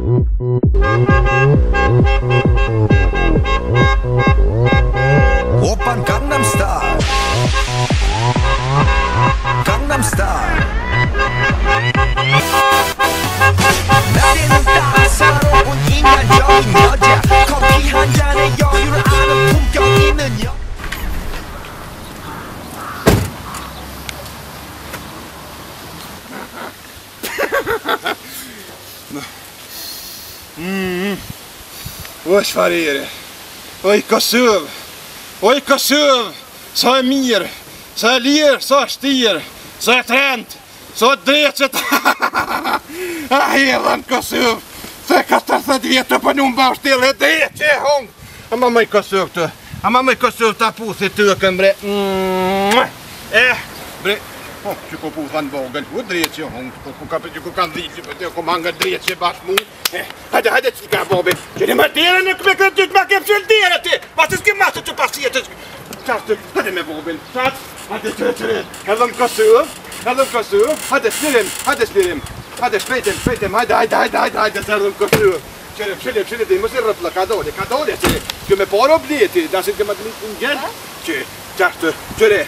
Thank you. oj që oj O i kësëv i Sa e mirë Sa e lirë Sa e shtirë Sa e trendë Sa e dreqët A i e lënë kësëv Se e kësë vjetë të për një më bashkë dreqë e hongë A ma më i kësëv të A ma më i kësëv të apu si të bre Eh, bre, Po, që ku ku thënë vogën, ku dreqë, ku ka për që ku kanë në dhiti, për të ku ma nga dreqë e bashkë mu. Eh, hajde, hajde, që ka bobe, që në më dhere në këpë këtë të ma kemë që në dhere të, ma se s'ke masë që pasi e të shkë. hajde me bobe, qartë, hajde që të qëre, edhe më kësë, edhe më kësë, hajde shlirim, hajde shlirim, hajde shpejtim, shpejtim, hajde, hajde, hajde, hajde, hajde, hajde, hajde, hajde, Shëllim, shëllim, me dhe asit kjo me të një një një, që qërë, qërë,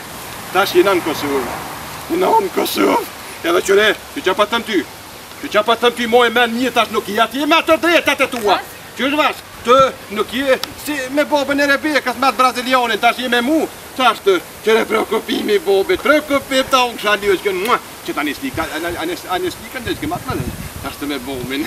qërë, Unë amë Kosovë, edhe që ne, që që pa të më ty, që që pa të më ty, mojë men një tash nuk i, ati e me të drejtët të tua. Që është vash, të nuk i, si me babën e rebe, kësë matë brazilianin, tash i me mu, tash të, që re prekopimi babët, prekopim të unë kësha një, që të anestika, anestika në që matë në, tash të me babën.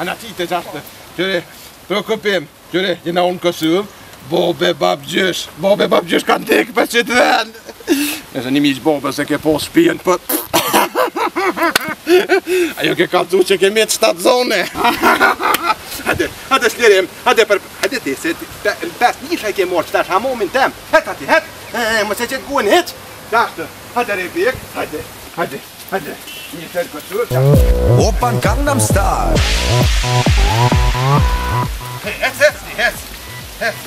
Anë ati të tash të, që re, prekopim, që re, unë Kosovë, Bobe bab gjysh, bobe bab gjysh kanë dikë për qëtë venë E se një miqë bobe se ke posë shpijën për Ajo ke ka të që ke mjetë shtatë zone Hade, hade shlirim, hade për... Hade ti se në pes një shaj ke morë qëtash hamomin tem Hetë ati, hetë. më se qëtë guen hetë. Dahtë, hade repik, hade, hade, hade Opa në kanë nëmë stajë Hes, hes, hes, hes,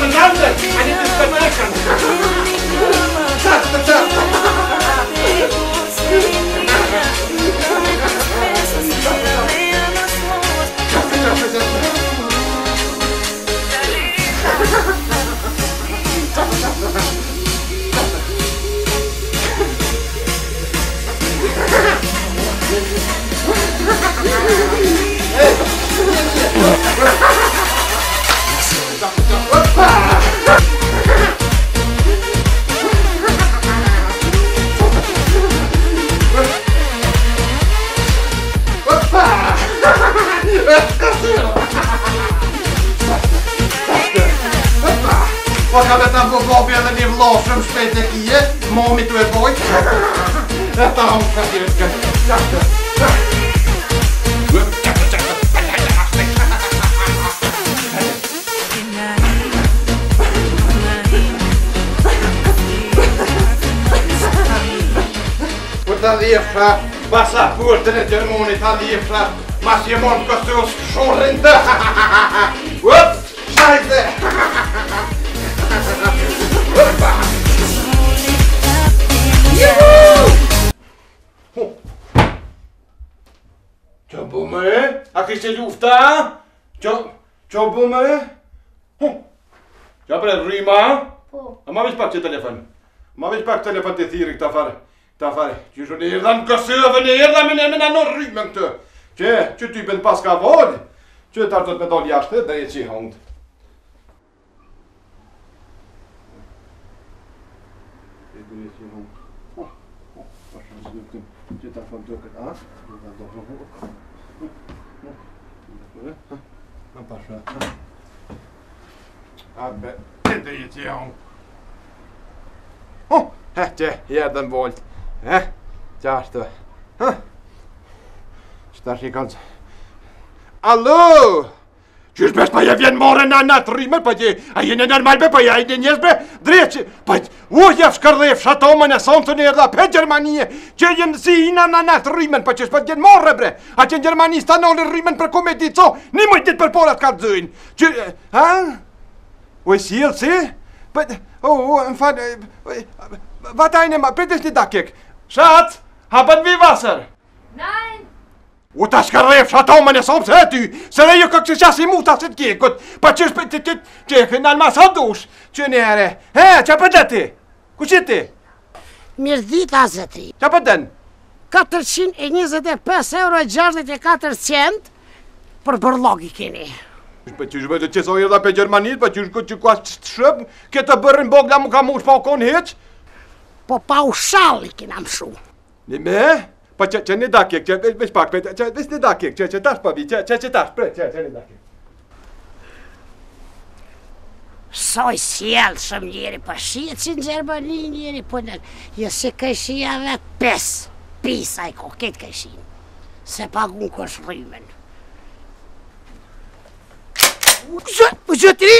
I'm in London and it is Pomagamy tam głowowi, ale nie włożę szpejt jak i je. Mommy tu jest boj. Ja tam papierkę. Taliefra, pasaporten är demon Taliefra, Massimon Kostos, Schorrente, Upp, Scheisse! Hëpa! Juhu! Qo bu e? A kështë e lufta, a? Qo... Qo bu më e? Qo për e rrima, a? Po. A ma vishë pak që telefon? Ma vishë pak telefon të thiri këta fare? Këta fare? Qishë në erdha në Kosovë, në erdha me në në në rrimën këtë? Që? Që ty për pas ka vojnë? Që të ardhët me dollë jashtë dhe e që i hongët? грязь его. О, о, пошел с юбкой. Что так вам только? А? jag om. Oh, hette jäveln volt. që është besë pa e vjenë more në anë atë rrimër, pa që a jene nërmalë be, pa e ajde njësë be, drejtë që, pa e ujë jafë shkërdhe fshatome në sonë të njërë dhe pe Gjermanie, që jenë si inë anë anë atë rrimën, pa që është pa të po po more bre, a që në Gjermani së të anëllë rrimën për kome ditë co, një mëjtë ditë për porat ka të zëjnë, që, ha, u e si e si, pa e, u, u, më falë, vatajnë e ma, pëtës një dakik, shatë, hapën vi vasër, nëj U të shkërrev shatomën e sopës e ty, se dhe ju këtë që qasë i mu të asit kjekut, pa që shpe të të të të të në almas hëndush, që një ere, he, që pëtë ti, ku ti? Mirë dhita zëtri. Që pëtën? 425 euro e 64 cent për bërlogi keni. Po ti jove të çesoj edhe pe Gjermanit, po ti shkoj ti kuas të shëp, ke të bërrin bogla më ka mush pa kon hiç. Po pa u shall i kena mshu. Ne Po çe çe ne da kek, veç pak, çe çe ne da kek, çe tash pa bi, çe çe tash, pre çe çe ne da Soj sjell shumë njeri pa po shit si Gjermani njeri po ne. Ja jo se ka shi ave pes. Pis ai koket ka shi. Se pa gun kosh rrymen. Ujë, ujë po tri.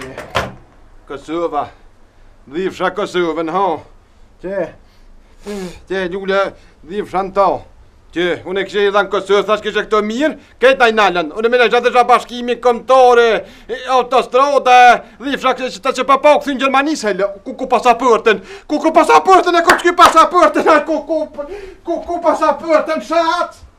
Që? Kosova. Dhivësha Kosovën, ha? Që? Që, Gjule, dhivësha në tau. Që, unë e kështë edhe në Kosovë, thash kështë këto mirë, këtë ajnë nalën. Unë e mene që atësha bashkimi, komtore, autostrada, dhivësha kështë që të që papau këthin Gjermani se ku ku pasaportën? ku ku pasaportën? e ku që ku pasapërten, ku ku, pasaportën? shatë!